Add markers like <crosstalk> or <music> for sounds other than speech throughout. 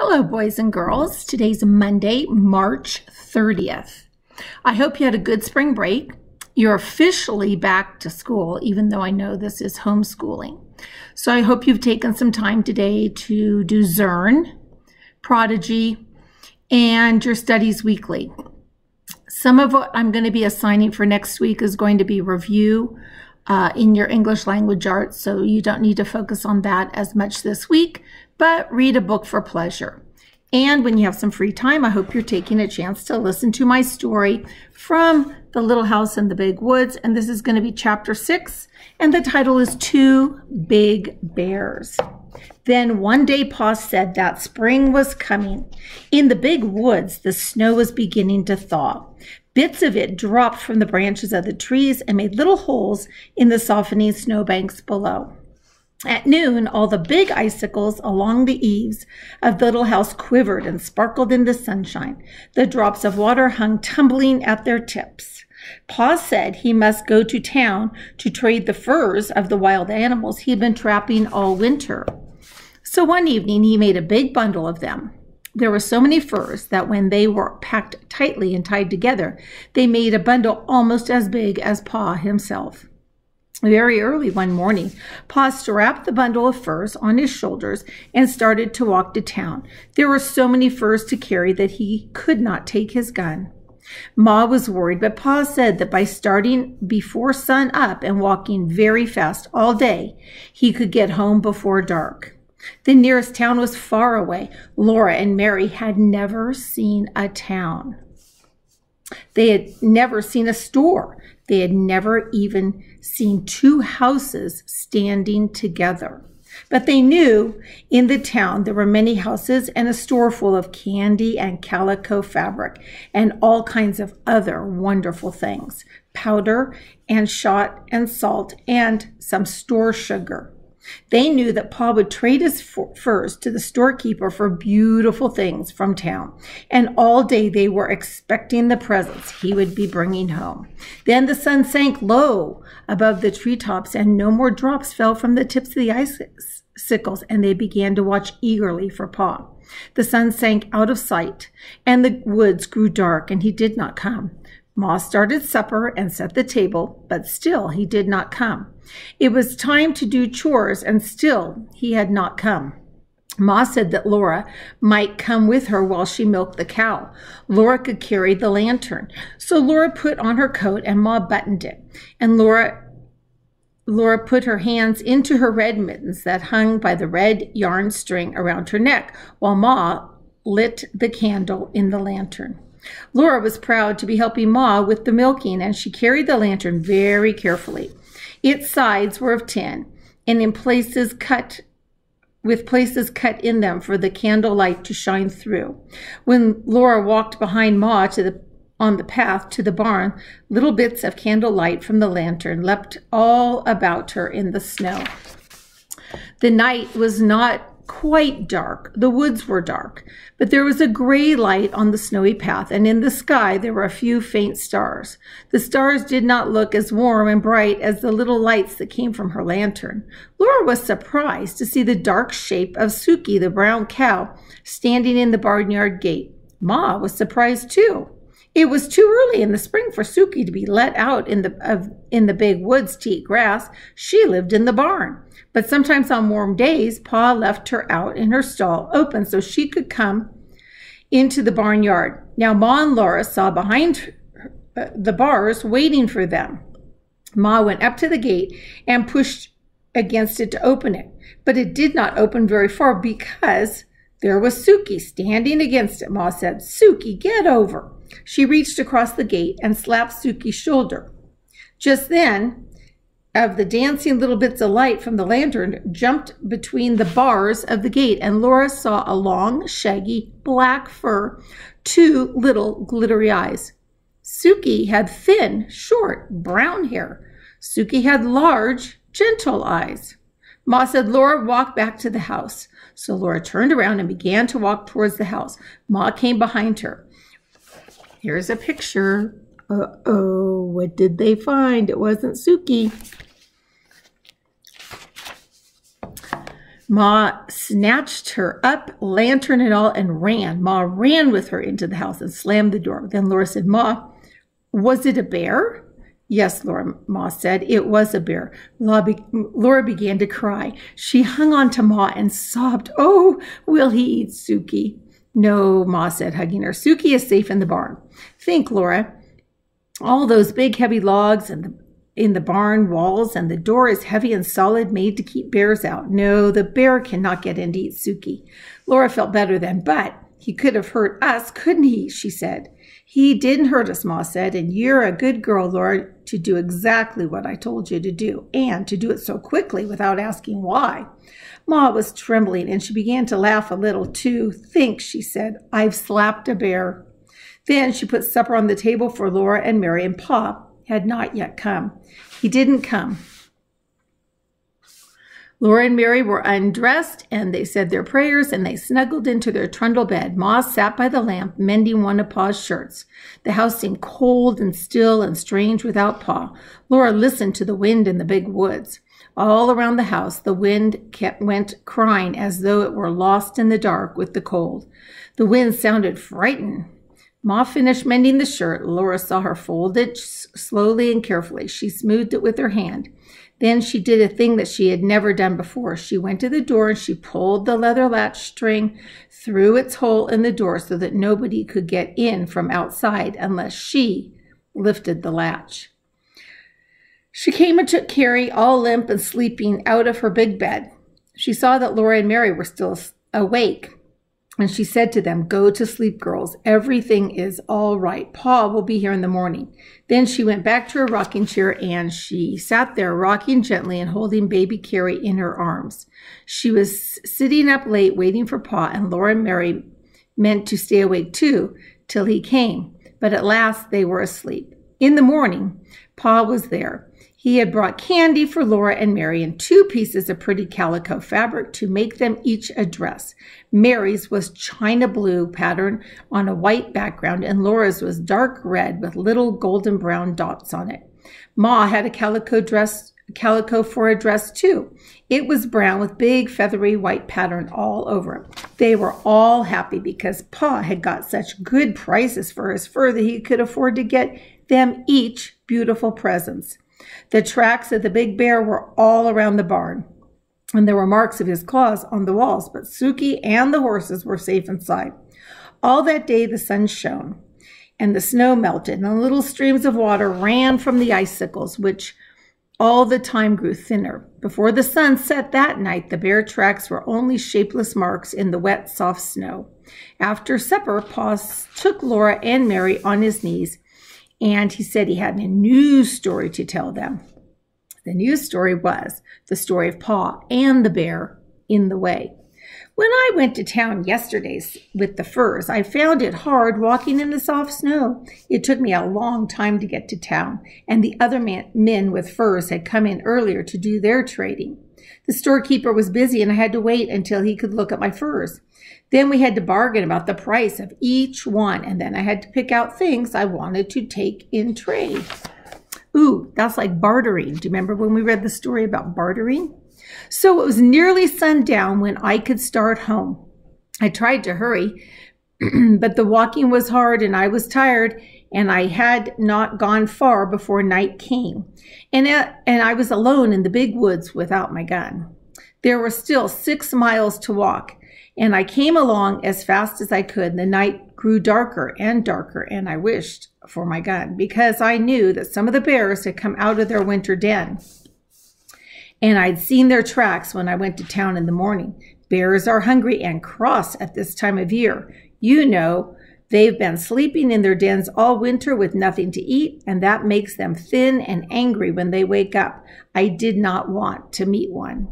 Hello, boys and girls. Today's Monday, March 30th. I hope you had a good spring break. You're officially back to school, even though I know this is homeschooling. So I hope you've taken some time today to do Zearn, Prodigy, and your studies weekly. Some of what I'm going to be assigning for next week is going to be review uh, in your English language arts, so you don't need to focus on that as much this week, but read a book for pleasure. And when you have some free time, I hope you're taking a chance to listen to my story from The Little House in the Big Woods. And this is going to be chapter six, and the title is Two Big Bears. Then one day Pa said that spring was coming. In the big woods, the snow was beginning to thaw. Bits of it dropped from the branches of the trees and made little holes in the softening snowbanks below. At noon, all the big icicles along the eaves of the little house quivered and sparkled in the sunshine. The drops of water hung tumbling at their tips. Pa said he must go to town to trade the furs of the wild animals he'd been trapping all winter. So one evening he made a big bundle of them. There were so many furs that when they were packed tightly and tied together, they made a bundle almost as big as Pa himself. Very early one morning, Pa strapped the bundle of furs on his shoulders and started to walk to town. There were so many furs to carry that he could not take his gun. Ma was worried, but Pa said that by starting before sun up and walking very fast all day, he could get home before dark. The nearest town was far away. Laura and Mary had never seen a town. They had never seen a store. They had never even seen two houses standing together. But they knew in the town there were many houses and a store full of candy and calico fabric and all kinds of other wonderful things powder and shot and salt and some store sugar. They knew that Pa would trade his furs to the storekeeper for beautiful things from town, and all day they were expecting the presents he would be bringing home. Then the sun sank low above the treetops, and no more drops fell from the tips of the icicles, and they began to watch eagerly for Pa. The sun sank out of sight, and the woods grew dark, and he did not come. Ma started supper and set the table, but still he did not come. It was time to do chores, and still he had not come. Ma said that Laura might come with her while she milked the cow. Laura could carry the lantern. So Laura put on her coat and Ma buttoned it. And Laura Laura put her hands into her red mittens that hung by the red yarn string around her neck, while Ma lit the candle in the lantern. Laura was proud to be helping Ma with the milking, and she carried the lantern very carefully. Its sides were of tin, and in places cut with places cut in them for the candle light to shine through. When Laura walked behind Ma to the on the path to the barn, little bits of candle light from the lantern leapt all about her in the snow. The night was not quite dark. The woods were dark, but there was a gray light on the snowy path, and in the sky there were a few faint stars. The stars did not look as warm and bright as the little lights that came from her lantern. Laura was surprised to see the dark shape of Suki, the brown cow, standing in the barnyard gate. Ma was surprised too. It was too early in the spring for Suki to be let out in the of, in the big woods to eat grass. She lived in the barn. But sometimes on warm days, Pa left her out in her stall open so she could come into the barnyard. Now Ma and Laura saw behind uh, the bars waiting for them. Ma went up to the gate and pushed against it to open it, but it did not open very far because there was Suki standing against it. Ma said, Suki, get over. She reached across the gate and slapped Suki's shoulder. Just then, of the dancing little bits of light from the lantern jumped between the bars of the gate, and Laura saw a long, shaggy, black fur, two little glittery eyes. Suki had thin, short, brown hair. Suki had large, gentle eyes. Ma said Laura walked back to the house. So Laura turned around and began to walk towards the house. Ma came behind her. Here's a picture. Uh-oh, what did they find? It wasn't Suki. Ma snatched her up, lantern and all, and ran. Ma ran with her into the house and slammed the door. Then Laura said, Ma, was it a bear? Yes, Laura Ma said, it was a bear. Laura began to cry. She hung on to Ma and sobbed, Oh, will he eat Suki? No, Ma said, hugging her. Suki is safe in the barn. Think, Laura. All those big heavy logs and the, in the barn walls, and the door is heavy and solid, made to keep bears out. No, the bear cannot get in to eat Suki. Laura felt better then, but he could have hurt us, couldn't he? She said. He didn't hurt us, Ma said, and you're a good girl, Laura, to do exactly what I told you to do, and to do it so quickly without asking why. Ma was trembling and she began to laugh a little too. Think, she said, I've slapped a bear. Then she put supper on the table for Laura and Mary, and Pa had not yet come. He didn't come. Laura and Mary were undressed and they said their prayers and they snuggled into their trundle bed. Ma sat by the lamp mending one of Pa's shirts. The house seemed cold and still and strange without Pa. Laura listened to the wind in the big woods. All around the house, the wind kept, went crying as though it were lost in the dark with the cold. The wind sounded frightened. Ma finished mending the shirt. Laura saw her fold it slowly and carefully. She smoothed it with her hand. Then she did a thing that she had never done before. She went to the door and she pulled the leather latch string through its hole in the door so that nobody could get in from outside unless she lifted the latch. She came and took Carrie, all limp and sleeping, out of her big bed. She saw that Laura and Mary were still awake, and she said to them, Go to sleep, girls. Everything is all right. Pa will be here in the morning. Then she went back to her rocking chair and she sat there rocking gently and holding baby Carrie in her arms. She was sitting up late waiting for Pa, and Laura and Mary meant to stay awake too till he came. But at last they were asleep. In the morning, Pa was there. He had brought candy for Laura and Mary and two pieces of pretty calico fabric to make them each a dress. Mary's was china blue pattern on a white background, and Laura's was dark red with little golden brown dots on it. Ma had a calico dress, calico for a dress too. It was brown with big feathery white pattern all over it. They were all happy because Pa had got such good prices for his fur that he could afford to get them each beautiful presents. The tracks of the big bear were all around the barn, and there were marks of his claws on the walls, but Suki and the horses were safe inside. All that day the sun shone, and the snow melted, and the little streams of water ran from the icicles, which all the time grew thinner. Before the sun set that night, the bear tracks were only shapeless marks in the wet, soft snow. After supper, Pa took Laura and Mary on his knees and he said he had a news story to tell them. The news story was the story of Pa and the bear in the way. When I went to town yesterday with the furs, I found it hard walking in the soft snow. It took me a long time to get to town, and the other man, men with furs had come in earlier to do their trading. The storekeeper was busy, and I had to wait until he could look at my furs. Then we had to bargain about the price of each one, and then I had to pick out things I wanted to take in trade. Ooh, that's like bartering. Do you remember when we read the story about bartering? So it was nearly sundown when I could start home. I tried to hurry, <clears throat> but the walking was hard and I was tired, and I had not gone far before night came. And, and I was alone in the big woods without my gun. There were still six miles to walk, and I came along as fast as I could. The night grew darker and darker, and I wished for my gun because I knew that some of the bears had come out of their winter den. And I'd seen their tracks when I went to town in the morning. Bears are hungry and cross at this time of year. You know, they've been sleeping in their dens all winter with nothing to eat, and that makes them thin and angry when they wake up. I did not want to meet one.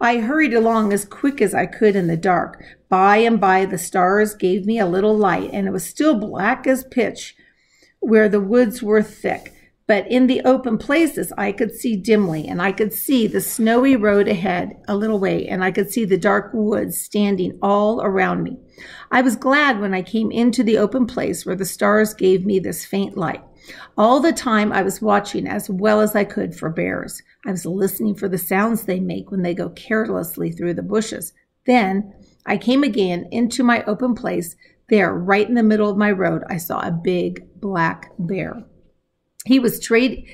I hurried along as quick as I could in the dark. By and by, the stars gave me a little light, and it was still black as pitch where the woods were thick. But in the open places I could see dimly, and I could see the snowy road ahead a little way, and I could see the dark woods standing all around me. I was glad when I came into the open place where the stars gave me this faint light. All the time I was watching as well as I could for bears. I was listening for the sounds they make when they go carelessly through the bushes. Then I came again into my open place. There, right in the middle of my road, I saw a big black bear. He was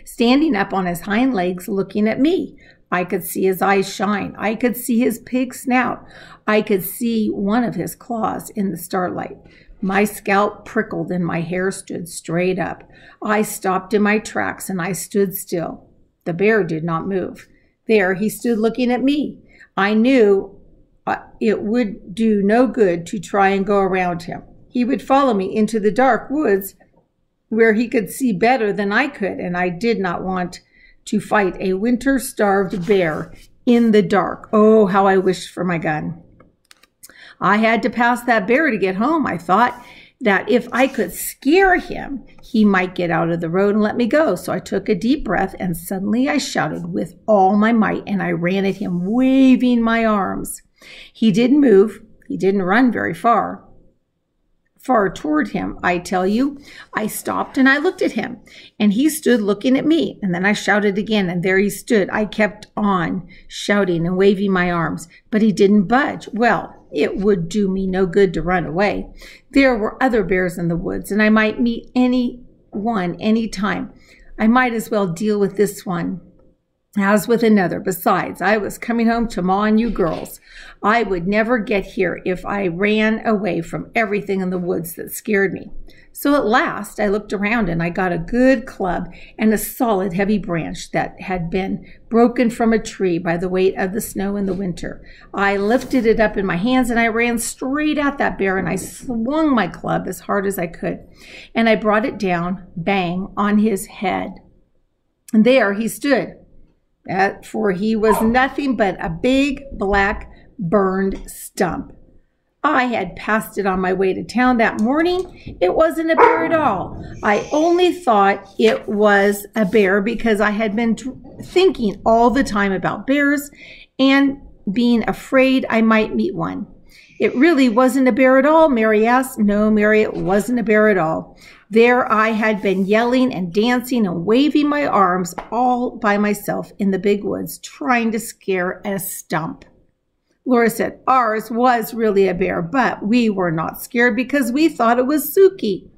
standing up on his hind legs looking at me. I could see his eyes shine. I could see his pig snout. I could see one of his claws in the starlight. My scalp prickled and my hair stood straight up. I stopped in my tracks and I stood still. The bear did not move. There he stood looking at me. I knew uh, it would do no good to try and go around him. He would follow me into the dark woods where he could see better than I could, and I did not want to fight a winter starved bear in the dark. Oh, how I wished for my gun. I had to pass that bear to get home. I thought that if I could scare him, he might get out of the road and let me go. So I took a deep breath and suddenly I shouted with all my might and I ran at him, waving my arms. He didn't move. He didn't run very far far toward him, I tell you. I stopped and I looked at him, and he stood looking at me. And then I shouted again, and there he stood. I kept on shouting and waving my arms, but he didn't budge. Well, it would do me no good to run away. There were other bears in the woods, and I might meet any one any time. I might as well deal with this one as with another. Besides, I was coming home to Ma and you girls. I would never get here if I ran away from everything in the woods that scared me. So at last I looked around and I got a good club and a solid heavy branch that had been broken from a tree by the weight of the snow in the winter. I lifted it up in my hands and I ran straight at that bear and I swung my club as hard as I could. And I brought it down, bang, on his head. And there he stood for he was nothing but a big black burned stump. I had passed it on my way to town that morning. It wasn't a bear at all. I only thought it was a bear because I had been thinking all the time about bears and being afraid I might meet one. It really wasn't a bear at all, Mary asked. No, Mary, it wasn't a bear at all. There I had been yelling and dancing and waving my arms all by myself in the big woods, trying to scare a stump. Laura said, Ours was really a bear, but we were not scared because we thought it was Suki.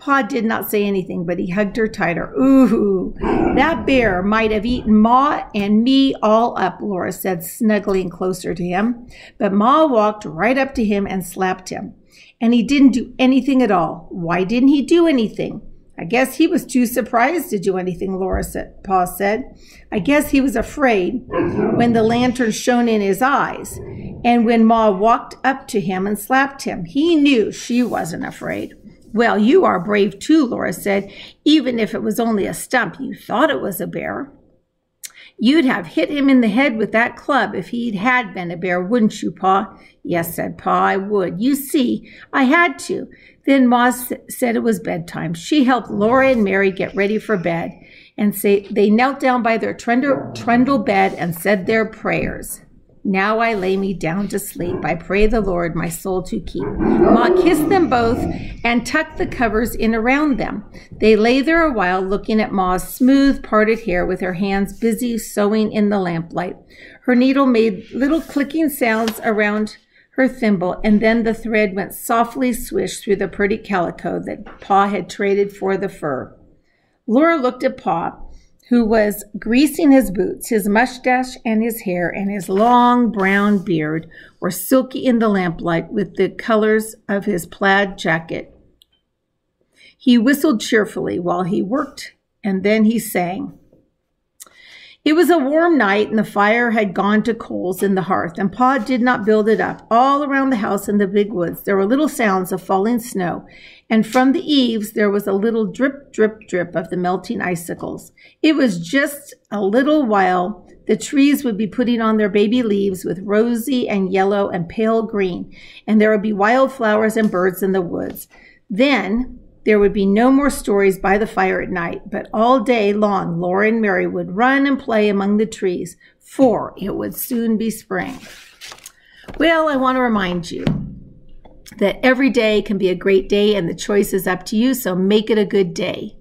Pa did not say anything, but he hugged her tighter. Ooh, that bear might have eaten Ma and me all up, Laura said, snuggling closer to him. But Ma walked right up to him and slapped him. And he didn't do anything at all. Why didn't he do anything? I guess he was too surprised to do anything, Laura said, Pa said. I guess he was afraid when the lantern shone in his eyes. And when Ma walked up to him and slapped him, he knew she wasn't afraid. Well, you are brave too, Laura said. Even if it was only a stump, you thought it was a bear. You'd have hit him in the head with that club if he'd had been a bear, wouldn't you, Pa? Yes, said Pa, I would. You see, I had to. Then Ma said it was bedtime. She helped Laura and Mary get ready for bed, and say they knelt down by their trundle, trundle bed and said their prayers. Now I lay me down to sleep. I pray the Lord my soul to keep. Ma kissed them both and tucked the covers in around them. They lay there a while looking at Ma's smooth parted hair with her hands busy sewing in the lamplight. Her needle made little clicking sounds around her thimble, and then the thread went softly swish through the pretty calico that Pa had traded for the fur. Laura looked at Pa who was greasing his boots. His mustache and his hair and his long brown beard were silky in the lamplight with the colors of his plaid jacket. He whistled cheerfully while he worked, and then he sang. It was a warm night, and the fire had gone to coals in the hearth, and Pa did not build it up. All around the house in the big woods, there were little sounds of falling snow, and from the eaves there was a little drip, drip, drip of the melting icicles. It was just a little while the trees would be putting on their baby leaves with rosy and yellow and pale green, and there would be wildflowers and birds in the woods. Then There would be no more stories by the fire at night, but all day long Laura and Mary would run and play among the trees, for it would soon be spring. Well, I want to remind you that every day can be a great day and the choice is up to you, so make it a good day.